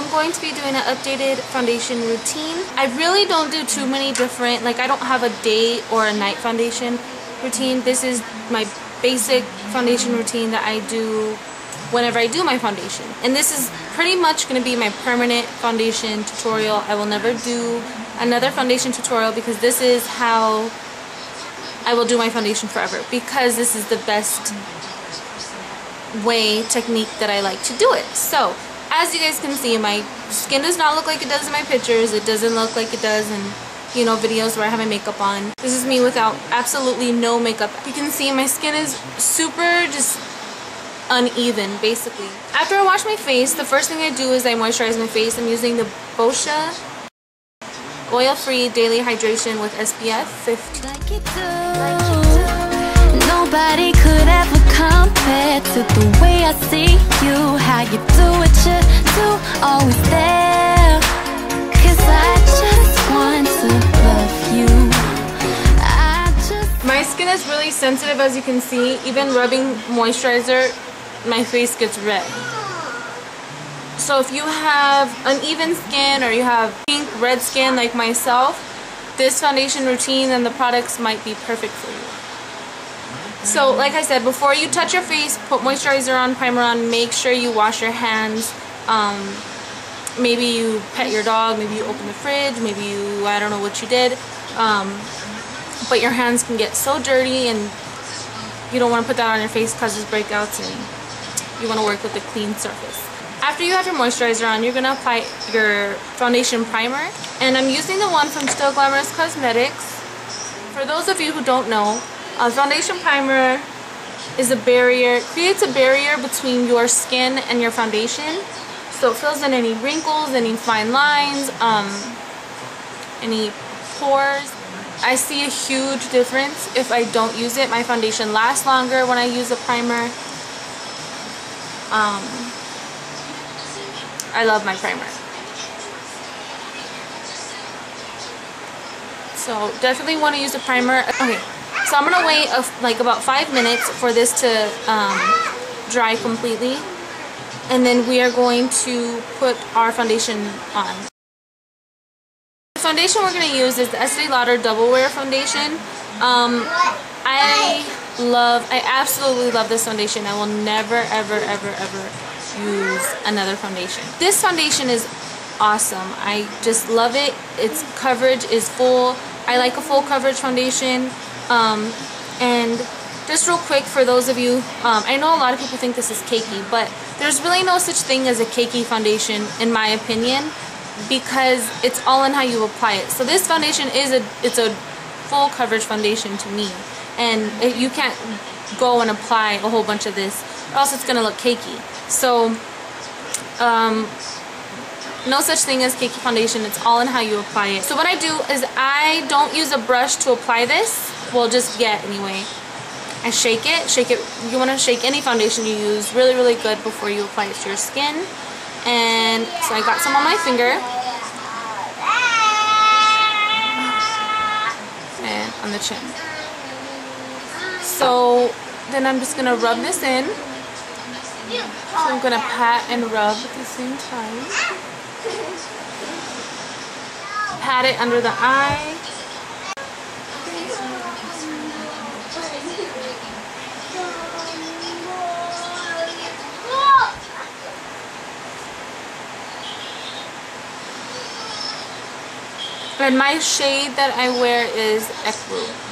I'm going to be doing an updated foundation routine. I really don't do too many different, like I don't have a day or a night foundation routine. This is my basic foundation routine that I do whenever I do my foundation. And this is pretty much going to be my permanent foundation tutorial. I will never do another foundation tutorial because this is how I will do my foundation forever because this is the best way, technique that I like to do it. So, as you guys can see, my skin does not look like it does in my pictures. It doesn't look like it does in, you know, videos where I have my makeup on. This is me without absolutely no makeup. You can see my skin is super just uneven, basically. After I wash my face, the first thing I do is I moisturize my face. I'm using the Boscia Oil-Free Daily Hydration with SPF 50. Like Nobody could ever compare to the way I see you How you do what My skin is really sensitive as you can see Even rubbing moisturizer, my face gets red so if you have uneven skin or you have pink, red skin like myself, this foundation routine and the products might be perfect for you. So like I said, before you touch your face, put moisturizer on, primer on, make sure you wash your hands. Um, maybe you pet your dog, maybe you open the fridge, maybe you, I don't know what you did. Um, but your hands can get so dirty and you don't want to put that on your face because causes breakouts and you want to work with a clean surface. After you have your moisturizer on, you're going to apply your foundation primer. And I'm using the one from Still Glamorus Cosmetics. For those of you who don't know, a foundation primer is a barrier, creates a barrier between your skin and your foundation. So it fills in any wrinkles, any fine lines, um, any pores. I see a huge difference if I don't use it. My foundation lasts longer when I use a primer. Um, I love my primer. So definitely want to use a primer. Okay, so I'm going to wait a, like about five minutes for this to um, dry completely. And then we are going to put our foundation on. The foundation we're going to use is the Estee Lauder Double Wear Foundation. Um, I love, I absolutely love this foundation. I will never, ever, ever, ever use another foundation. This foundation is awesome. I just love it. Its coverage is full. I like a full coverage foundation. Um, and just real quick for those of you, um, I know a lot of people think this is cakey, but there's really no such thing as a cakey foundation in my opinion because it's all in how you apply it. So this foundation is a, it's a full coverage foundation to me. And it, you can't go and apply a whole bunch of this or else it's going to look cakey. So, um, no such thing as cakey foundation. It's all in how you apply it. So what I do is I don't use a brush to apply this. Well, just yet anyway. I shake it. Shake it. You want to shake any foundation you use really, really good before you apply it to your skin. And so I got some on my finger. And on the chin. So then I'm just going to rub this in. So I'm going to pat and rub at the same time. Pat it under the eye. And my shade that I wear is Ecru.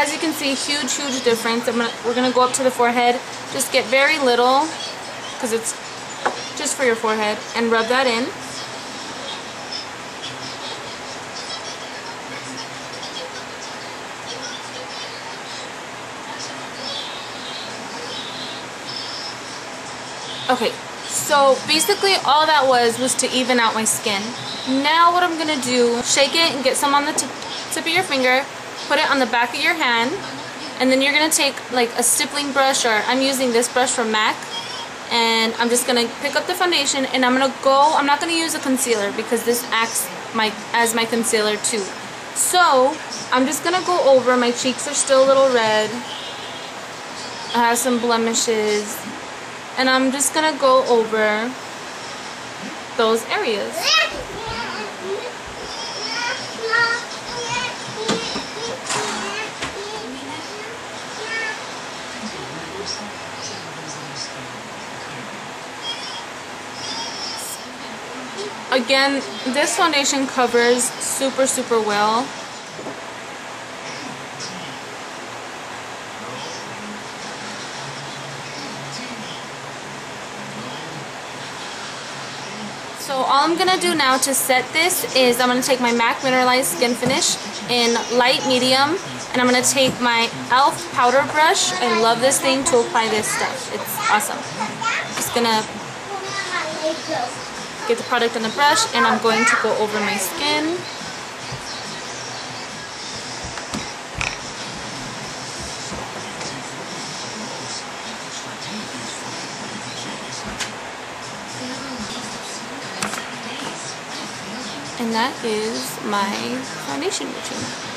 as you can see, huge, huge difference. Gonna, we're going to go up to the forehead. Just get very little, because it's just for your forehead, and rub that in. Okay, so basically all that was was to even out my skin. Now what I'm going to do, shake it and get some on the tip of your finger, put it on the back of your hand and then you're going to take like a stippling brush or I'm using this brush from MAC and I'm just to pick up the foundation and I'm to go, I'm not to use a concealer because this acts my as my concealer too. So I'm just to go over, my cheeks are still a little red, I have some blemishes, and I'm just gonna go over those areas. Again, this foundation covers super, super well. So all I'm gonna do now to set this is I'm gonna take my MAC Mineralized Skin Finish in light medium and I'm gonna take my e.l.f. powder brush. I love this thing to apply this stuff. It's awesome. Just gonna get the product on the brush and I'm going to go over my skin. and that is my foundation routine.